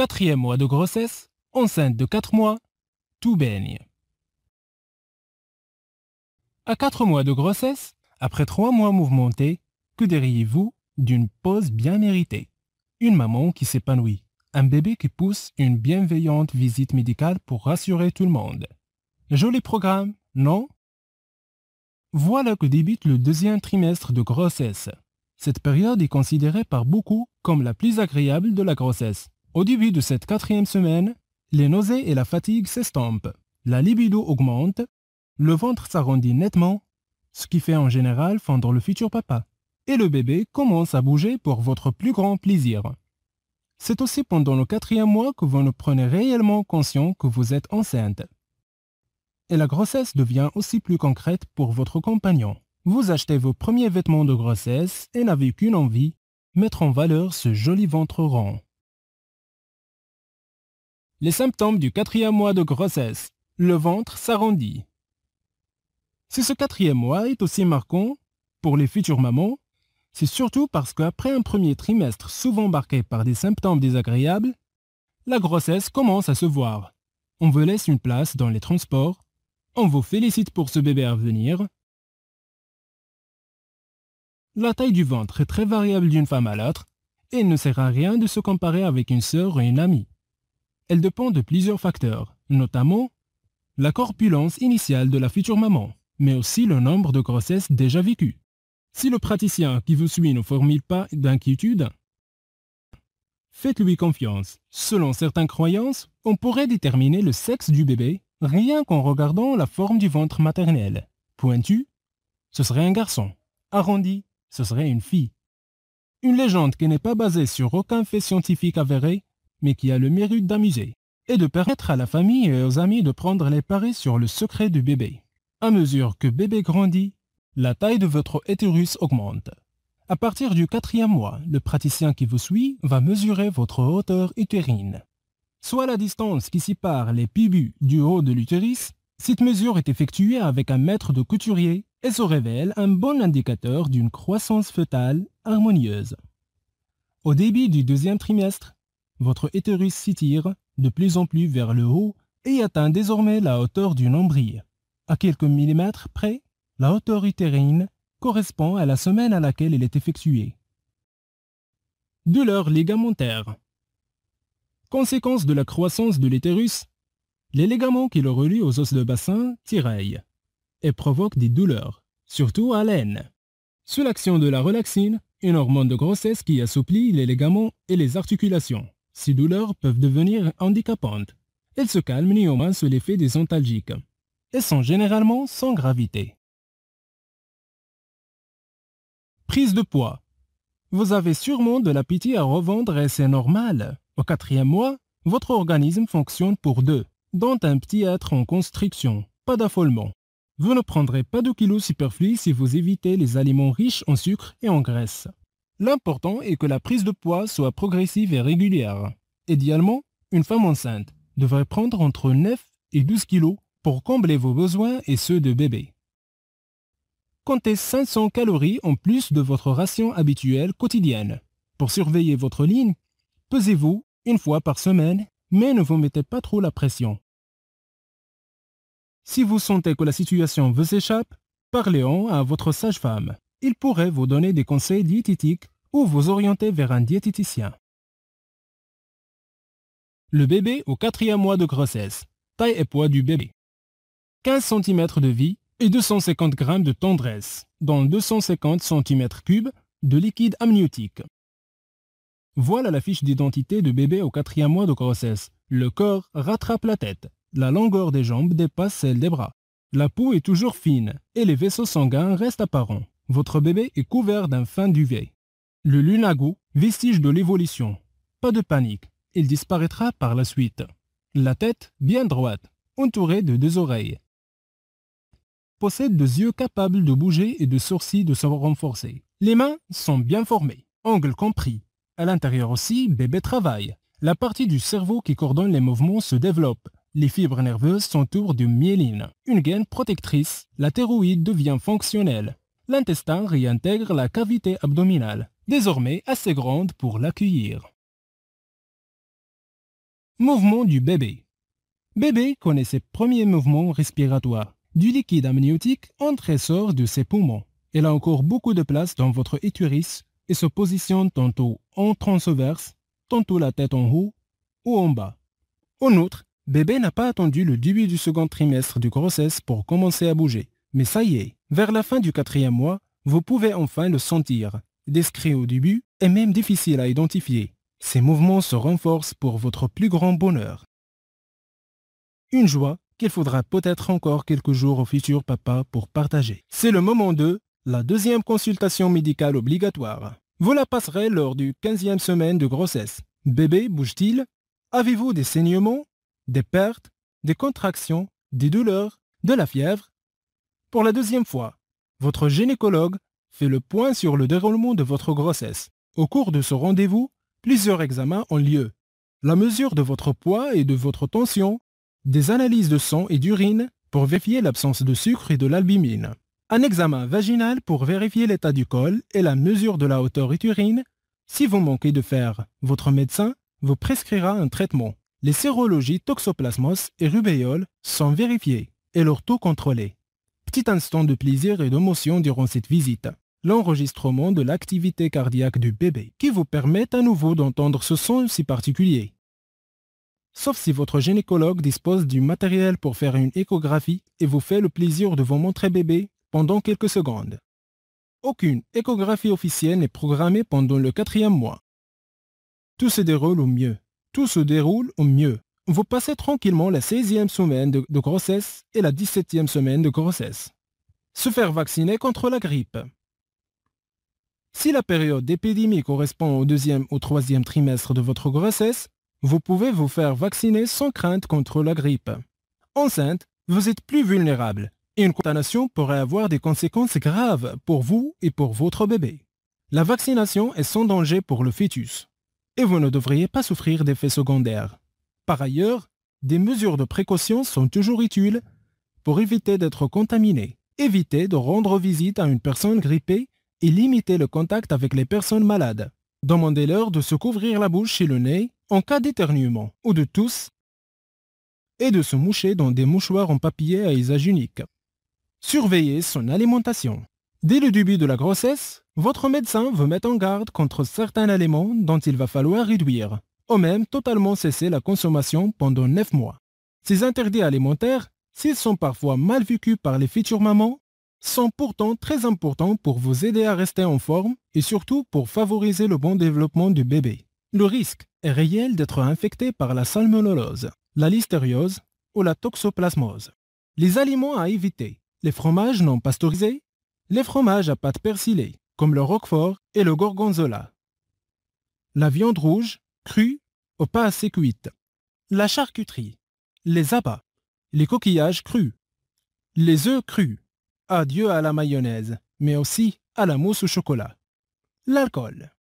Quatrième mois de grossesse, enceinte de 4 mois, tout baigne. À 4 mois de grossesse, après 3 mois mouvementés, que diriez-vous d'une pause bien méritée? Une maman qui s'épanouit, un bébé qui pousse une bienveillante visite médicale pour rassurer tout le monde. Joli programme, non? Voilà que débute le deuxième trimestre de grossesse. Cette période est considérée par beaucoup comme la plus agréable de la grossesse. Au début de cette quatrième semaine, les nausées et la fatigue s'estompent, la libido augmente, le ventre s'arrondit nettement, ce qui fait en général fondre le futur papa. Et le bébé commence à bouger pour votre plus grand plaisir. C'est aussi pendant le quatrième mois que vous ne prenez réellement conscience que vous êtes enceinte. Et la grossesse devient aussi plus concrète pour votre compagnon. Vous achetez vos premiers vêtements de grossesse et n'avez qu'une envie, mettre en valeur ce joli ventre rond. Les symptômes du quatrième mois de grossesse. Le ventre s'arrondit. Si ce quatrième mois est aussi marquant pour les futures mamans, c'est surtout parce qu'après un premier trimestre souvent marqué par des symptômes désagréables, la grossesse commence à se voir. On vous laisse une place dans les transports, on vous félicite pour ce bébé à venir. La taille du ventre est très variable d'une femme à l'autre et il ne sert à rien de se comparer avec une sœur ou une amie elle dépend de plusieurs facteurs, notamment la corpulence initiale de la future maman, mais aussi le nombre de grossesses déjà vécues. Si le praticien qui vous suit ne formule pas d'inquiétude, faites-lui confiance. Selon certaines croyances, on pourrait déterminer le sexe du bébé rien qu'en regardant la forme du ventre maternel. Pointu, ce serait un garçon. Arrondi, ce serait une fille. Une légende qui n'est pas basée sur aucun fait scientifique avéré mais qui a le mérite d'amuser et de permettre à la famille et aux amis de prendre les paris sur le secret du bébé. À mesure que bébé grandit, la taille de votre utérus augmente. À partir du quatrième mois, le praticien qui vous suit va mesurer votre hauteur utérine. Soit la distance qui sépare les pubus du haut de l'utérus, cette mesure est effectuée avec un mètre de couturier et se révèle un bon indicateur d'une croissance fœtale harmonieuse. Au début du deuxième trimestre, votre utérus s'étire de plus en plus vers le haut et atteint désormais la hauteur du nombril. À quelques millimètres près, la hauteur utérine correspond à la semaine à laquelle elle est effectuée. Douleur ligamentaire. Conséquence de la croissance de l'utérus, les ligaments qui le relient aux os de bassin tiraillent et provoquent des douleurs, surtout à l'aine. Sous l'action de la relaxine, une hormone de grossesse qui assouplit les ligaments et les articulations. Ces douleurs peuvent devenir handicapantes. Elles se calment néanmoins sous l'effet des antalgiques. Elles sont généralement sans gravité. Prise de poids. Vous avez sûrement de l'appétit à revendre et c'est normal. Au quatrième mois, votre organisme fonctionne pour deux, dont un petit être en construction. Pas d'affolement. Vous ne prendrez pas de kilos superflus si vous évitez les aliments riches en sucre et en graisse. L'important est que la prise de poids soit progressive et régulière. Idéalement, une femme enceinte devrait prendre entre 9 et 12 kg pour combler vos besoins et ceux de bébé. Comptez 500 calories en plus de votre ration habituelle quotidienne. Pour surveiller votre ligne, pesez-vous une fois par semaine, mais ne vous mettez pas trop la pression. Si vous sentez que la situation vous échappe, parlez-en à votre sage-femme il pourrait vous donner des conseils diététiques ou vous orienter vers un diététicien. Le bébé au quatrième mois de grossesse. Taille et poids du bébé. 15 cm de vie et 250 g de tendresse, dont 250 cm3 de liquide amniotique. Voilà la fiche d'identité de bébé au quatrième mois de grossesse. Le corps rattrape la tête. La longueur des jambes dépasse celle des bras. La peau est toujours fine et les vaisseaux sanguins restent apparents. Votre bébé est couvert d'un fin duvet. Le lunago, vestige de l'évolution. Pas de panique, il disparaîtra par la suite. La tête, bien droite, entourée de deux oreilles. Possède deux yeux capables de bouger et de sourcils de se renforcer. Les mains sont bien formées, ongles compris. À l'intérieur aussi, bébé travaille. La partie du cerveau qui coordonne les mouvements se développe. Les fibres nerveuses s'entourent de myéline. Une gaine protectrice, la thyroïde devient fonctionnelle l'intestin réintègre la cavité abdominale, désormais assez grande pour l'accueillir. Mouvement du bébé. Bébé connaît ses premiers mouvements respiratoires. Du liquide amniotique entre et sort de ses poumons. Elle a encore beaucoup de place dans votre utérus et se positionne tantôt en transverse, tantôt la tête en haut ou en bas. En outre, bébé n'a pas attendu le début du second trimestre de grossesse pour commencer à bouger. Mais ça y est, vers la fin du quatrième mois, vous pouvez enfin le sentir. Discret au début et même difficile à identifier. Ces mouvements se renforcent pour votre plus grand bonheur. Une joie qu'il faudra peut-être encore quelques jours au futur papa pour partager. C'est le moment de la deuxième consultation médicale obligatoire. Vous la passerez lors du 15e semaine de grossesse. Bébé bouge-t-il? Avez-vous des saignements, des pertes, des contractions, des douleurs, de la fièvre? Pour la deuxième fois, votre gynécologue fait le point sur le déroulement de votre grossesse. Au cours de ce rendez-vous, plusieurs examens ont lieu. La mesure de votre poids et de votre tension, des analyses de sang et d'urine pour vérifier l'absence de sucre et de l'albumine. Un examen vaginal pour vérifier l'état du col et la mesure de la hauteur utérine. Si vous manquez de fer, votre médecin vous prescrira un traitement. Les sérologies toxoplasmos et rubéole sont vérifiées et leur taux contrôlé. Petit instant de plaisir et d'émotion durant cette visite. L'enregistrement de l'activité cardiaque du bébé qui vous permet à nouveau d'entendre ce son si particulier sauf si votre gynécologue dispose du matériel pour faire une échographie et vous fait le plaisir de vous montrer bébé pendant quelques secondes. Aucune échographie officielle n'est programmée pendant le quatrième mois. Tout se déroule au mieux. Tout se déroule au mieux. Vous passez tranquillement la 16e semaine de, grossesse et la 17e semaine de grossesse. Se faire vacciner contre la grippe. Si la période d'épidémie correspond au deuxième ou troisième trimestre de votre grossesse, vous pouvez vous faire vacciner sans crainte contre la grippe. Enceinte, vous êtes plus vulnérable et une contamination pourrait avoir des conséquences graves pour vous et pour votre bébé. La vaccination est sans danger pour le fœtus et vous ne devriez pas souffrir d'effets secondaires. Par ailleurs, des mesures de précaution sont toujours utiles pour éviter d'être contaminé. Évitez de rendre visite à une personne grippée et limiter le contact avec les personnes malades. Demandez-leur de se couvrir la bouche et le nez en cas d'éternuement ou de tousse et de se moucher dans des mouchoirs en papier à usage unique. Surveillez son alimentation. Dès le début de la grossesse, votre médecin vous met en garde contre certains aliments dont il va falloir réduire, ou même totalement cesser la consommation pendant 9 mois. Ces interdits alimentaires, s'ils sont parfois mal vécus par les futures mamans, sont pourtant très importants pour vous aider à rester en forme et surtout pour favoriser le bon développement du bébé. Le risque est réel d'être infecté par la salmonellose, la listériose ou la toxoplasmose. Les aliments à éviter, les fromages non pasteurisés, les fromages à pâte persillée, comme le roquefort et le gorgonzola. La viande rouge, crue pas assez cuite. La charcuterie, les abats, les coquillages crus, les œufs crus. Adieu à la mayonnaise, mais aussi à la mousse au chocolat. L'alcool.